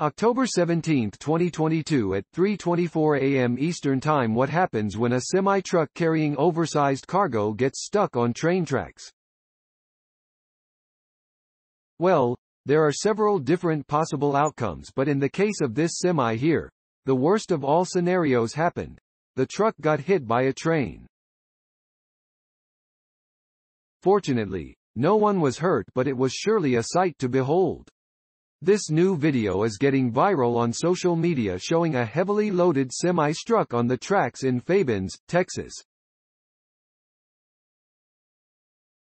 October 17, 2022 at 3.24 a.m. Eastern Time What happens when a semi-truck carrying oversized cargo gets stuck on train tracks? Well, there are several different possible outcomes but in the case of this semi here, the worst of all scenarios happened. The truck got hit by a train. Fortunately, no one was hurt but it was surely a sight to behold. This new video is getting viral on social media showing a heavily loaded semi struck on the tracks in Fabens, Texas.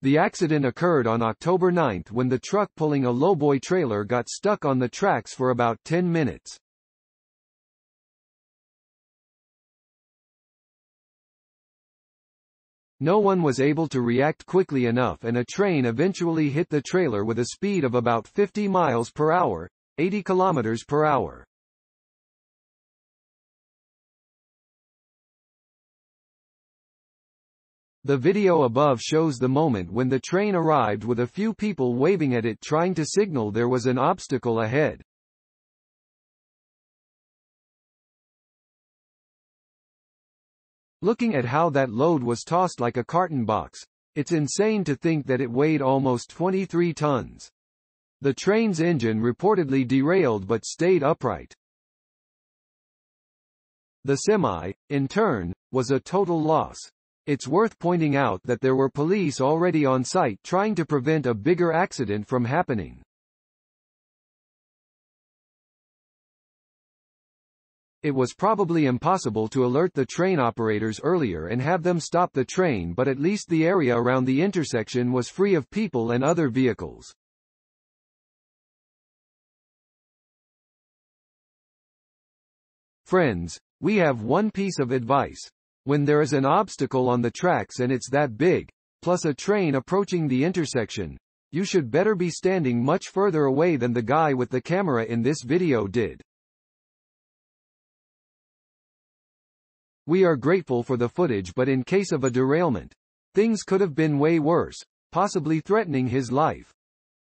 The accident occurred on October 9 when the truck pulling a lowboy trailer got stuck on the tracks for about 10 minutes. No one was able to react quickly enough and a train eventually hit the trailer with a speed of about 50 miles per hour, 80 kilometers per hour. The video above shows the moment when the train arrived with a few people waving at it trying to signal there was an obstacle ahead. Looking at how that load was tossed like a carton box, it's insane to think that it weighed almost 23 tons. The train's engine reportedly derailed but stayed upright. The semi, in turn, was a total loss. It's worth pointing out that there were police already on site trying to prevent a bigger accident from happening. It was probably impossible to alert the train operators earlier and have them stop the train but at least the area around the intersection was free of people and other vehicles. Friends, we have one piece of advice. When there is an obstacle on the tracks and it's that big, plus a train approaching the intersection, you should better be standing much further away than the guy with the camera in this video did. We are grateful for the footage but in case of a derailment, things could have been way worse, possibly threatening his life.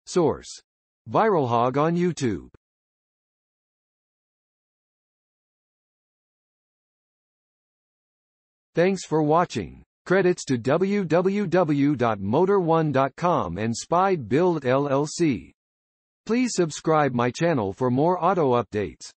Source. Viral Hog on YouTube. Thanks for watching. Credits to www.motor1.com and Spy Build LLC. Please subscribe my channel for more auto updates.